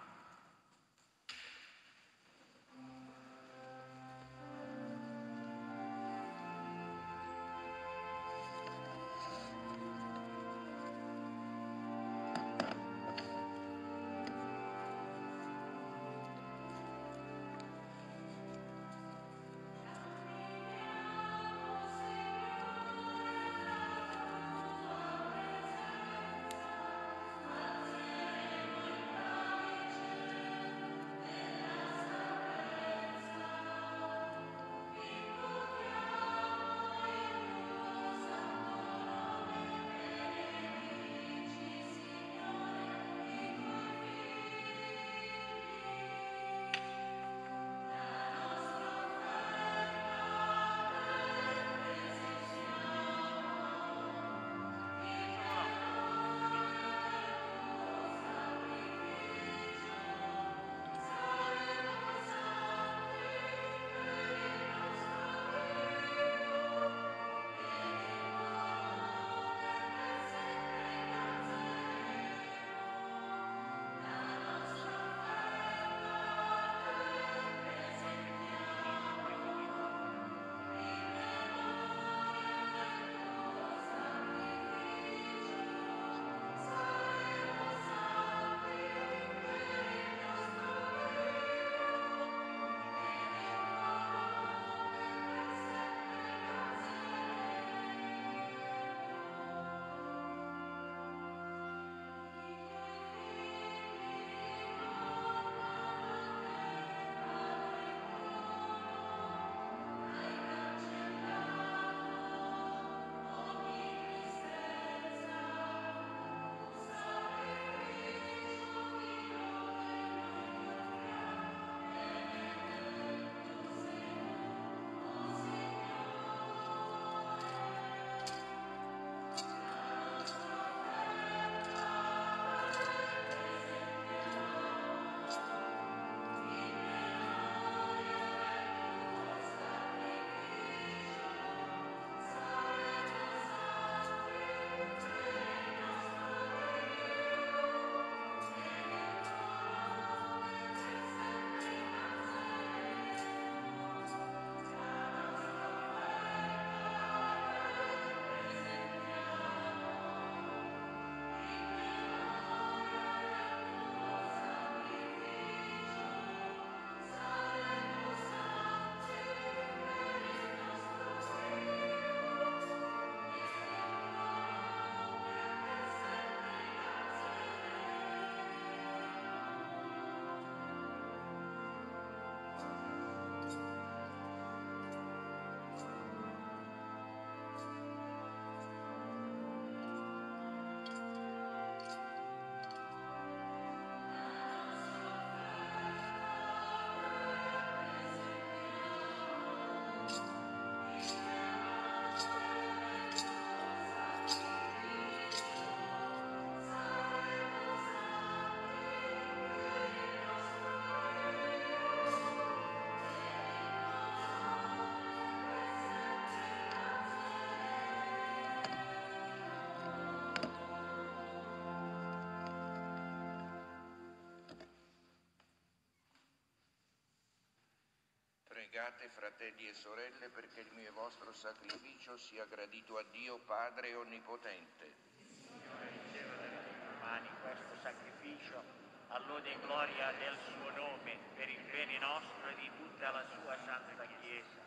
Pregate, fratelli e sorelle, perché il mio e vostro sacrificio sia gradito a Dio Padre Onnipotente. Signore, riceva dalle tue mani questo sacrificio all'ode e gloria del suo nome, per il bene nostro e di tutta la sua santa Chiesa.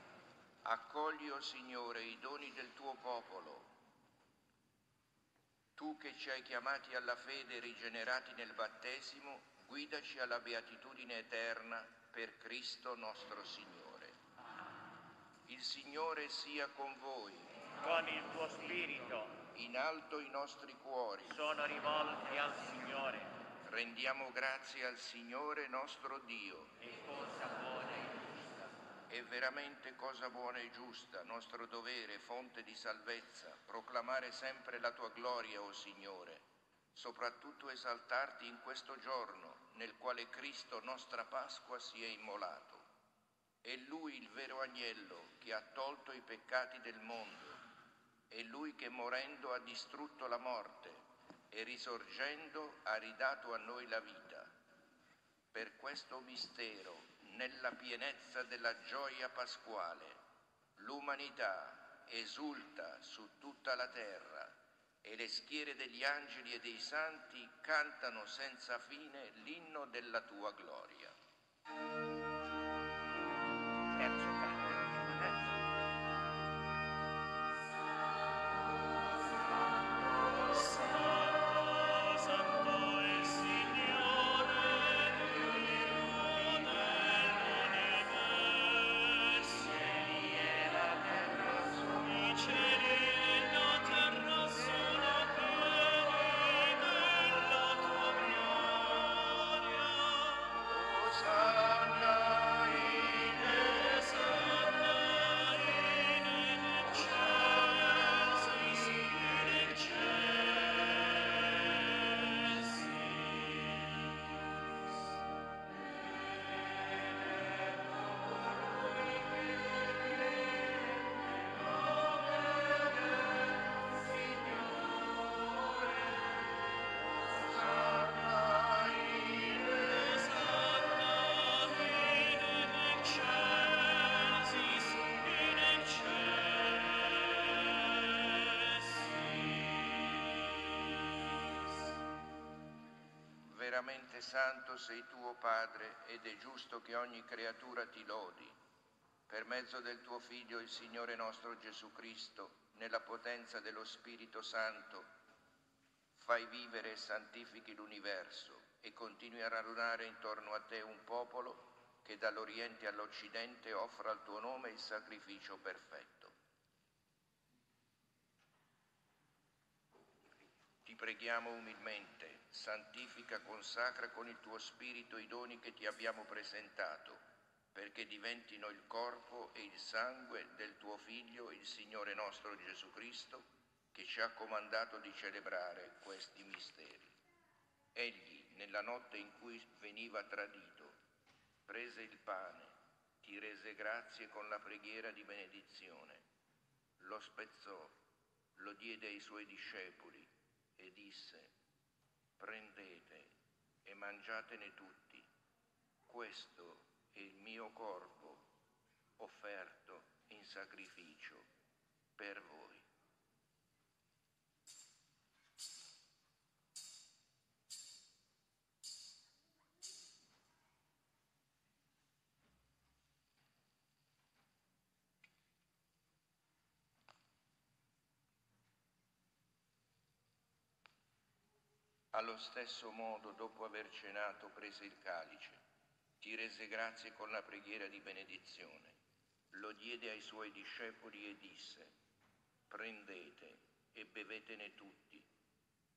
Accogli, o Signore, i doni del tuo popolo. Tu che ci hai chiamati alla fede rigenerati nel battesimo, guidaci alla beatitudine eterna per Cristo nostro Signore. Il Signore sia con voi. Con il tuo spirito In alto i nostri cuori. sono rivolti al Signore. Rendiamo grazie al Signore nostro Dio. È cosa buona e giusta. È veramente cosa buona e giusta, nostro dovere, fonte di salvezza, proclamare sempre la tua gloria, o Signore, soprattutto esaltarti in questo giorno nel quale Cristo, nostra Pasqua, si è immolato. È Lui il vero agnello che ha tolto i peccati del mondo. È Lui che morendo ha distrutto la morte e risorgendo ha ridato a noi la vita. Per questo mistero, nella pienezza della gioia pasquale, l'umanità esulta su tutta la terra e le schiere degli angeli e dei santi cantano senza fine l'inno della tua gloria. Terzo canto. Veramente santo sei tuo Padre ed è giusto che ogni creatura ti lodi. Per mezzo del tuo Figlio, il Signore nostro Gesù Cristo, nella potenza dello Spirito Santo, fai vivere e santifichi l'universo e continui a radunare intorno a te un popolo che dall'Oriente all'Occidente offra al tuo nome il sacrificio perfetto. Ti preghiamo umilmente, santifica, consacra con il tuo Spirito i doni che ti abbiamo presentato, perché diventino il corpo e il sangue del tuo Figlio, il Signore nostro Gesù Cristo, che ci ha comandato di celebrare questi misteri. Egli, nella notte in cui veniva tradito, prese il pane, ti rese grazie con la preghiera di benedizione, lo spezzò, lo diede ai suoi discepoli e disse, prendete e mangiatene tutti, questo è il mio corpo offerto in sacrificio per voi. Allo stesso modo, dopo aver cenato, prese il calice, ti rese grazie con la preghiera di benedizione, lo diede ai suoi discepoli e disse, prendete e bevetene tutti,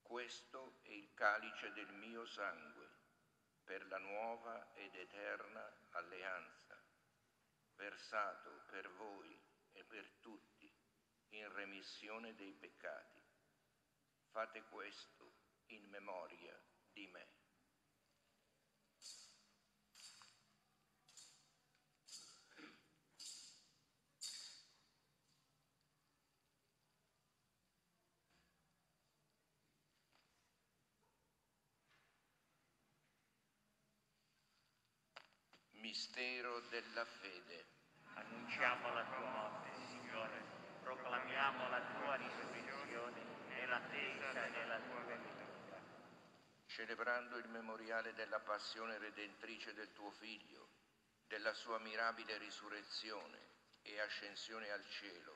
questo è il calice del mio sangue, per la nuova ed eterna alleanza, versato per voi e per tutti in remissione dei peccati. Fate questo in memoria di me. Mistero della fede. Annunciamo la tua morte, Signore, proclamiamo la tua risurrezione nell'attesa della tua venuta. Celebrando il memoriale della passione redentrice del tuo Figlio, della sua mirabile risurrezione e ascensione al cielo,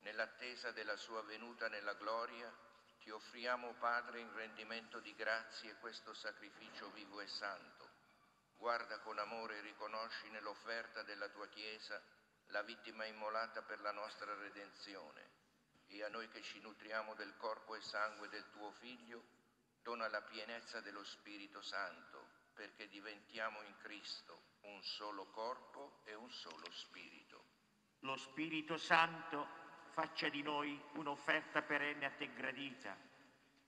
nell'attesa della sua venuta nella gloria, ti offriamo, Padre, in rendimento di grazie questo sacrificio vivo e santo. Guarda con amore e riconosci nell'offerta della tua Chiesa la vittima immolata per la nostra redenzione e a noi che ci nutriamo del corpo e sangue del tuo Figlio, dona la pienezza dello Spirito Santo perché diventiamo in Cristo un solo corpo e un solo Spirito. Lo Spirito Santo faccia di noi un'offerta perenne a te gradita,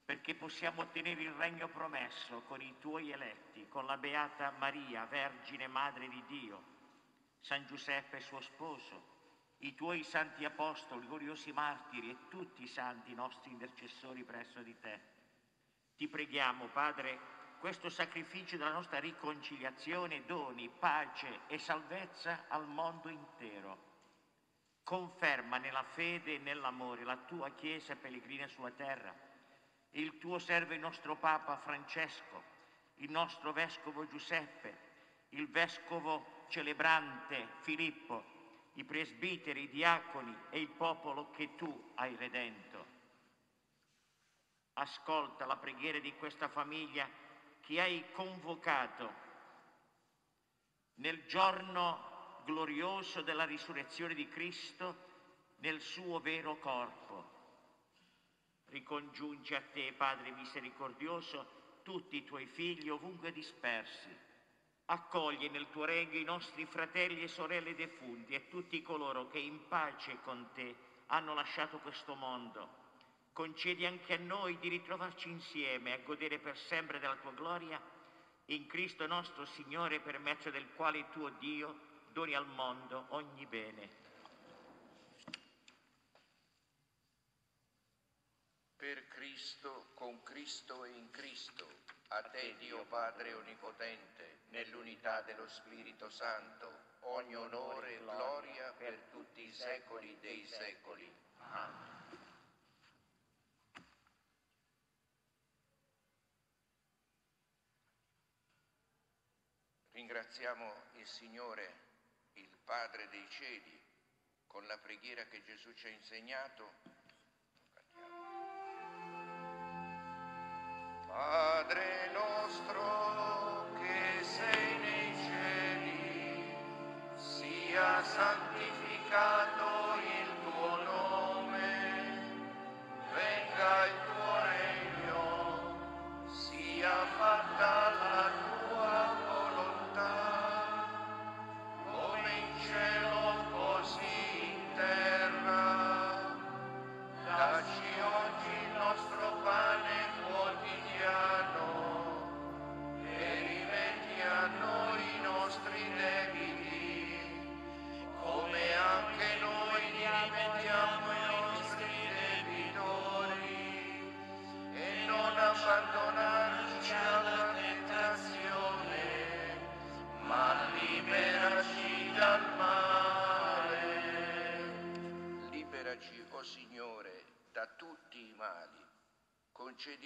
perché possiamo ottenere il regno promesso con i tuoi eletti, con la Beata Maria, Vergine Madre di Dio, San Giuseppe suo sposo, i tuoi santi apostoli, gloriosi martiri e tutti i santi nostri intercessori presso di te. Ti preghiamo, Padre, questo sacrificio della nostra riconciliazione doni pace e salvezza al mondo intero. Conferma nella fede e nell'amore la tua Chiesa pellegrina sulla terra, il tuo servo il nostro Papa Francesco, il nostro Vescovo Giuseppe, il Vescovo celebrante Filippo, i presbiteri, i diaconi e il popolo che tu hai redento. Ascolta la preghiera di questa famiglia che hai convocato nel giorno glorioso della risurrezione di Cristo nel suo vero corpo. Ricongiungi a te, Padre misericordioso, tutti i tuoi figli ovunque dispersi Accogli nel tuo regno i nostri fratelli e sorelle defunti e tutti coloro che in pace con te hanno lasciato questo mondo. Concedi anche a noi di ritrovarci insieme a godere per sempre della tua gloria in Cristo nostro Signore per mezzo del quale tuo Dio doni al mondo ogni bene. Per Cristo, con Cristo e in Cristo, a te Dio Padre Onnipotente, nell'unità dello Spirito Santo, ogni onore e gloria per tutti i secoli dei secoli. Amen. Ringraziamo il Signore, il Padre dei cieli, con la preghiera che Gesù ci ha insegnato. Padre nostro, sei nei cieli, sia santificato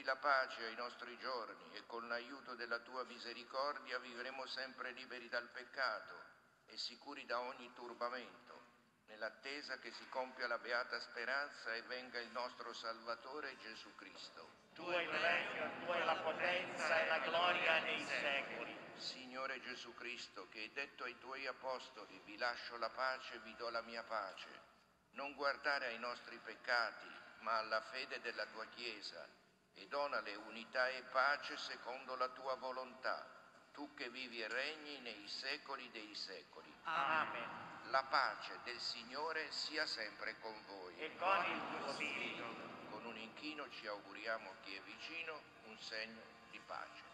La pace ai nostri giorni e con l'aiuto della tua misericordia vivremo sempre liberi dal peccato e sicuri da ogni turbamento, nell'attesa che si compia la beata speranza e venga il nostro Salvatore Gesù Cristo. Tu hai il regno, tu hai la potenza e la gloria nei secoli. Signore Gesù Cristo, che hai detto ai tuoi apostoli, vi lascio la pace, vi do la mia pace. Non guardare ai nostri peccati, ma alla fede della tua Chiesa e donale unità e pace secondo la tua volontà, tu che vivi e regni nei secoli dei secoli. Amen. La pace del Signore sia sempre con voi. E con il tuo spirito. Con un inchino ci auguriamo a chi è vicino un segno di pace.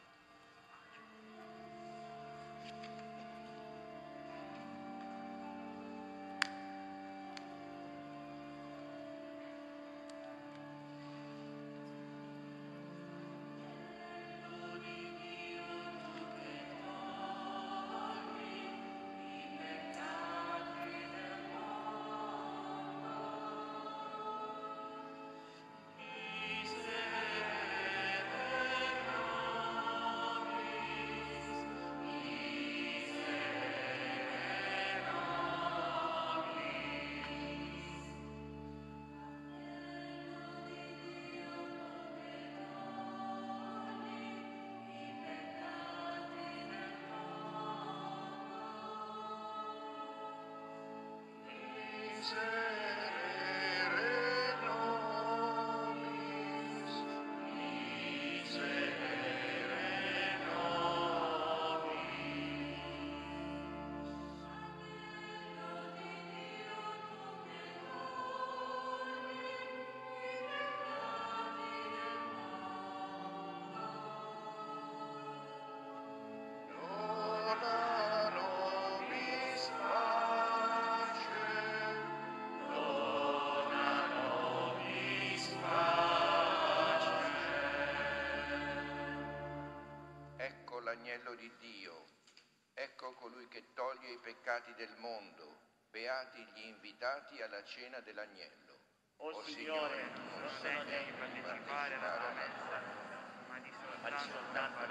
Jesus. Di Dio, ecco colui che toglie i peccati del mondo, beati gli invitati alla cena dell'agnello. O Signore, non sei degno di partecipare alla tua messa, ma di soltanto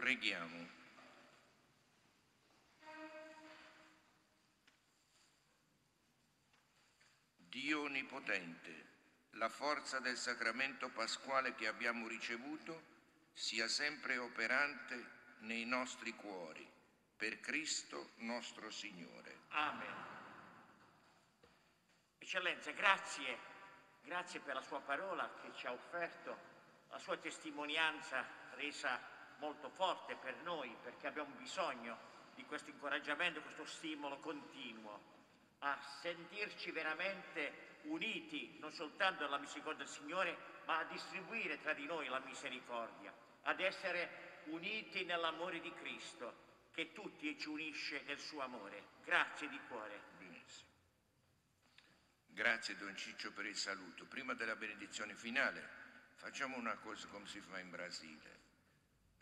Preghiamo. Dio Onnipotente, la forza del sacramento pasquale che abbiamo ricevuto sia sempre operante nei nostri cuori, per Cristo nostro Signore. Amen. Eccellenza, grazie, grazie per la sua parola che ci ha offerto, la sua testimonianza resa molto forte per noi perché abbiamo bisogno di questo incoraggiamento, questo stimolo continuo a sentirci veramente uniti non soltanto alla misericordia del Signore, ma a distribuire tra di noi la misericordia, ad essere uniti nell'amore di Cristo, che tutti ci unisce nel suo amore. Grazie di cuore. Benissimo. Grazie Don Ciccio per il saluto. Prima della benedizione finale facciamo una cosa come si fa in Brasile,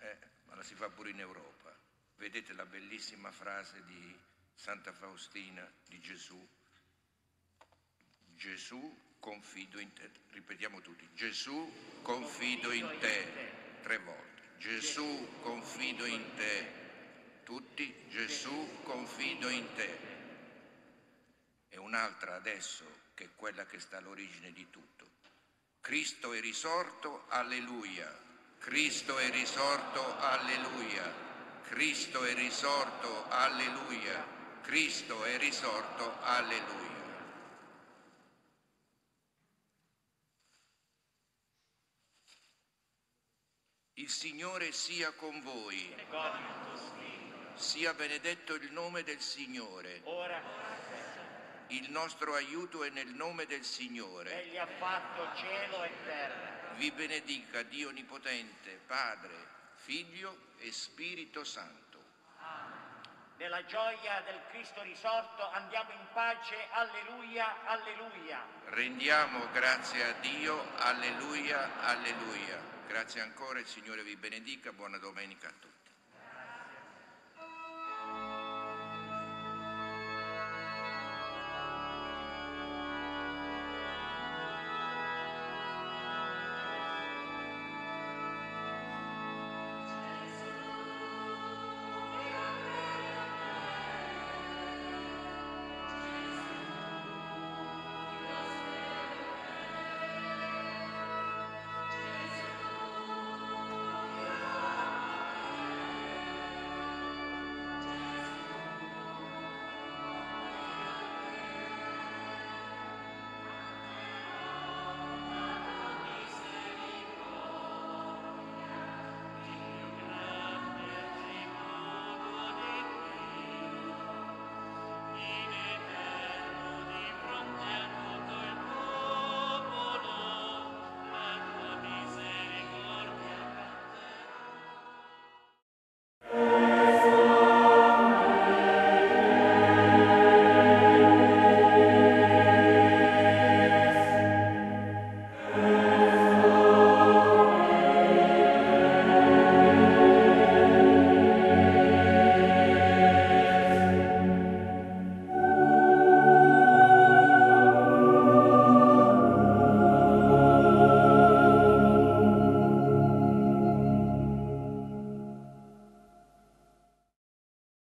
eh, ma la si fa pure in Europa. Vedete la bellissima frase di Santa Faustina di Gesù. Gesù, confido in te. Ripetiamo tutti. Gesù, confido in te. Tre volte. Gesù, confido in te. Tutti. Gesù, confido in te. E un'altra adesso, che è quella che sta all'origine di tutto. Cristo è risorto, alleluia. Cristo è risorto, alleluia. Cristo è risorto, alleluia. Cristo è risorto, alleluia. Il Signore sia con voi. Sia benedetto il nome del Signore. Ora Il nostro aiuto è nel nome del Signore. Egli ha fatto cielo e terra. Vi benedica Dio Onnipotente, Padre, Figlio e Spirito Santo. Nella gioia del Cristo risorto andiamo in pace, alleluia, alleluia. Rendiamo grazie a Dio, alleluia, alleluia. Grazie ancora, il Signore vi benedica, buona domenica a tutti.